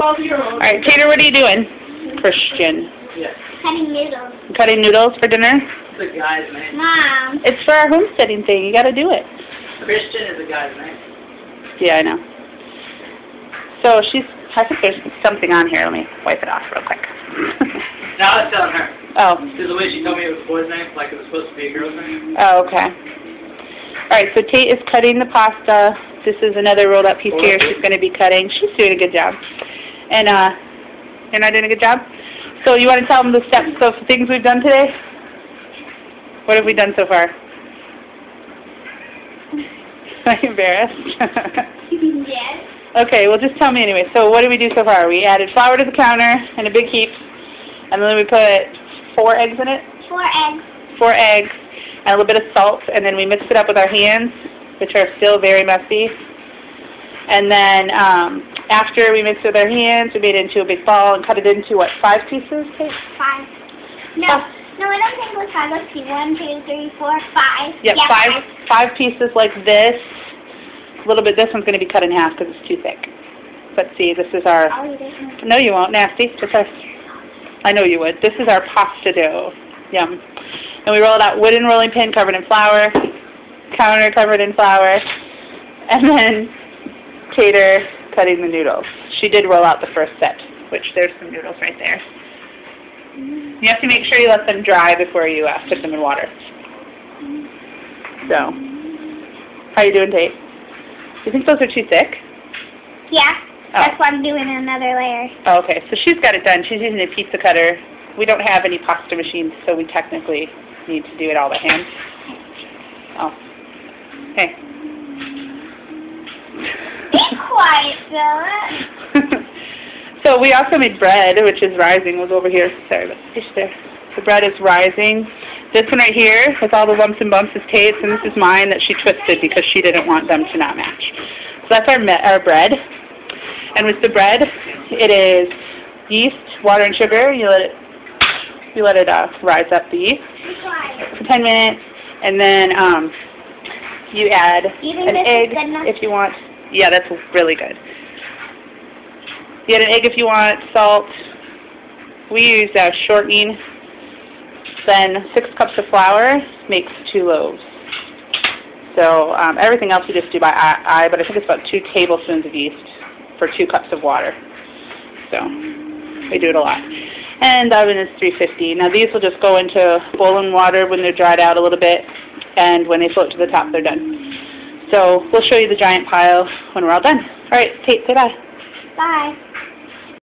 All right, Tater, what are you doing? Christian. Yes. Cutting noodles. Cutting noodles for dinner? It's a guy's name. Mom. It's for our homesteading thing. You got to do it. Christian is a guy's name. Yeah, I know. So she's. I think there's something on here. Let me wipe it off real quick. No, I was telling her. oh. Because the way she told me it was a boy's name, like it was supposed to be a girl's name. Oh, okay. All right, so Tate is cutting the pasta. This is another rolled up piece here she's going to be cutting. She's doing a good job. And, uh, you're not doing a good job? So you want to tell them the steps of things we've done today? What have we done so far? Are you embarrassed? yes. okay, well just tell me anyway. So what did we do so far? We added flour to the counter in a big heap. And then we put four eggs in it. Four eggs. four eggs, and a little bit of salt, and then we mixed it up with our hands, which are still very messy. And then um, after we mixed it with our hands, we made it into a big ball and cut it into, what, five pieces, Kate? Five. No. No, I don't think it was five. Let's see. One, two, three, four, five. Yep, yeah, five, five pieces like this. A little bit, this one's going to be cut in half because it's too thick. Let's see, this is our, I'll eat it. no you won't, nasty. This is our, I know you would. This is our pasta dough. Yum. And we roll it out wooden rolling pin covered in flour, counter covered in flour, and then Tater cutting the noodles. She did roll out the first set, which there's some noodles right there. You have to make sure you let them dry before you uh, put them in water. So, how you doing, Tate? You think those are too thick? Yeah. Oh. That's why I'm doing another layer. Oh, okay, so she's got it done. She's using a pizza cutter. We don't have any pasta machines, so we technically need to do it all by hand. Oh. Hey. Be quiet, Philip. so we also made bread, which is rising. Was over here. Sorry, but fish there. The bread is rising. This one right here, with all the lumps and bumps, is Tate's, and this is mine that she twisted because she didn't want them to not match. So that's our our bread. And with the bread, it is yeast, water, and sugar. You let it you let it uh, rise up the yeast for 10 minutes, and then um, you add think an egg if you want. Yeah, that's really good. You add an egg if you want, salt. We use uh, shortening. Then six cups of flour makes two loaves. So um, everything else you just do by eye, eye, but I think it's about two tablespoons of yeast for two cups of water. So we do it a lot. And the oven is 350. Now these will just go into boiling water when they're dried out a little bit, and when they float to the top, they're done. So we'll show you the giant pile when we're all done. All right, Tate, say bye. Bye.